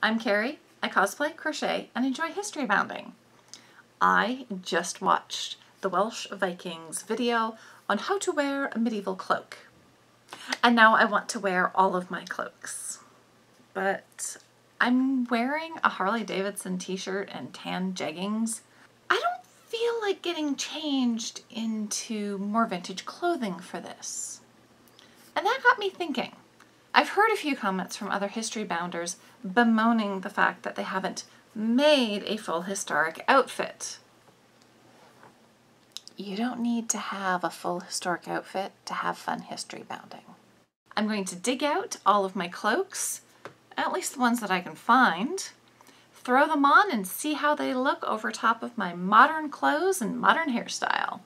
I'm Carrie. I cosplay, crochet, and enjoy history bounding. I just watched the Welsh Vikings video on how to wear a medieval cloak. And now I want to wear all of my cloaks. But I'm wearing a Harley Davidson t-shirt and tan jeggings. I don't feel like getting changed into more vintage clothing for this. And that got me thinking. Heard a few comments from other history bounders bemoaning the fact that they haven't made a full historic outfit. You don't need to have a full historic outfit to have fun history bounding. I'm going to dig out all of my cloaks, at least the ones that I can find, throw them on and see how they look over top of my modern clothes and modern hairstyle.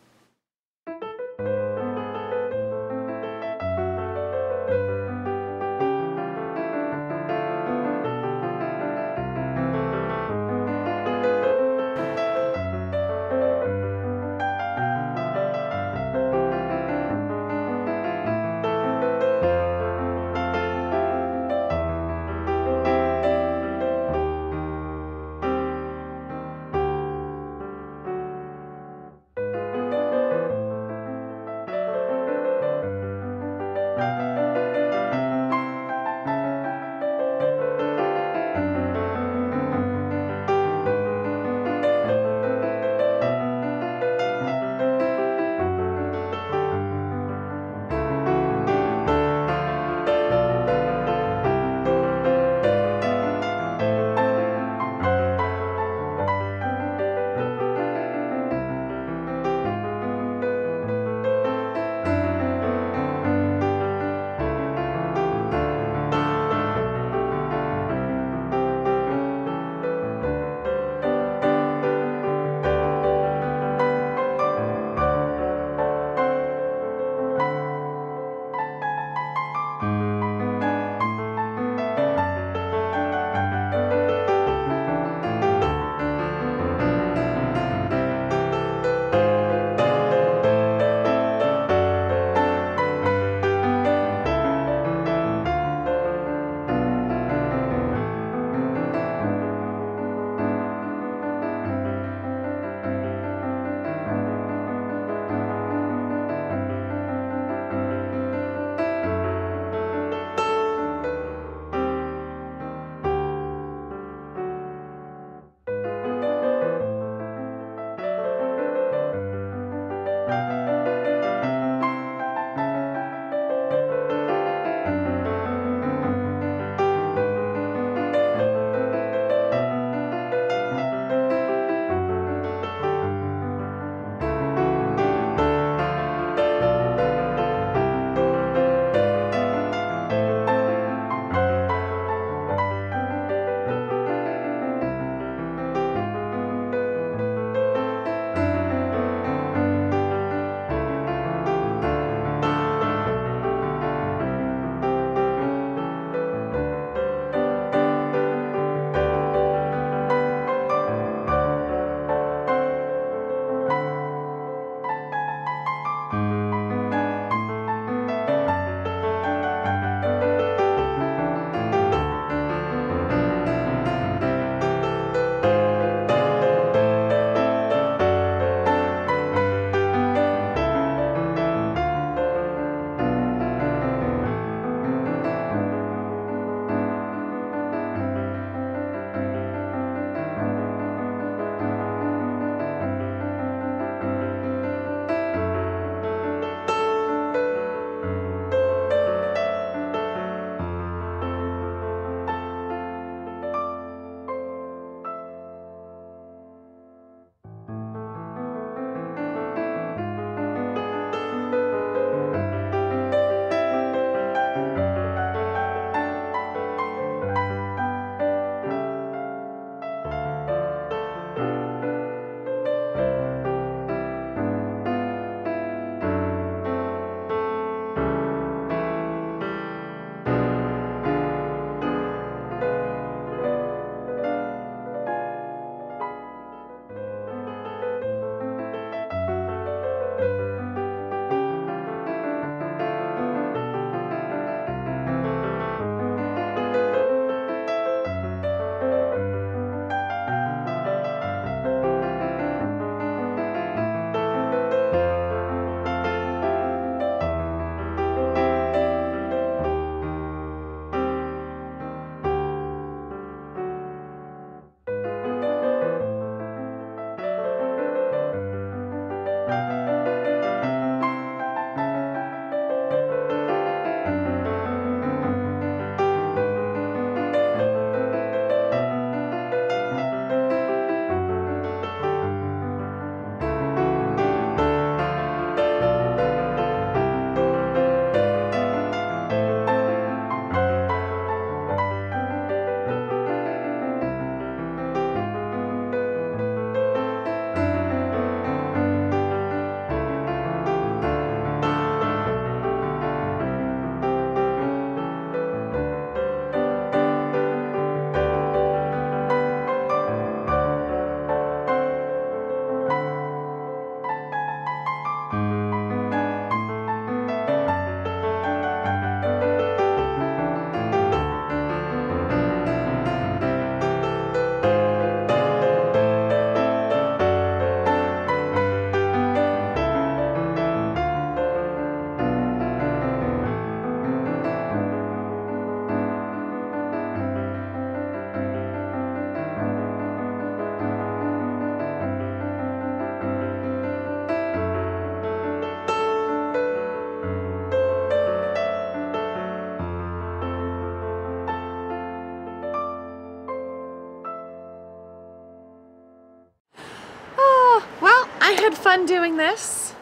Had fun doing this.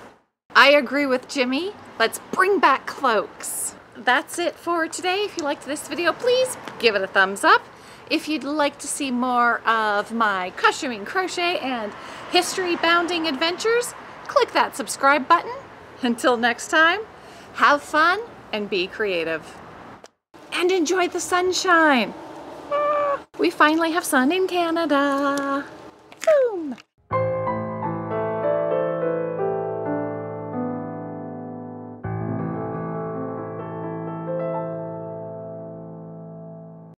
I agree with Jimmy. Let's bring back cloaks. That's it for today. If you liked this video, please give it a thumbs up. If you'd like to see more of my costuming, crochet, and history bounding adventures, click that subscribe button. Until next time, have fun and be creative. And enjoy the sunshine. We finally have sun in Canada.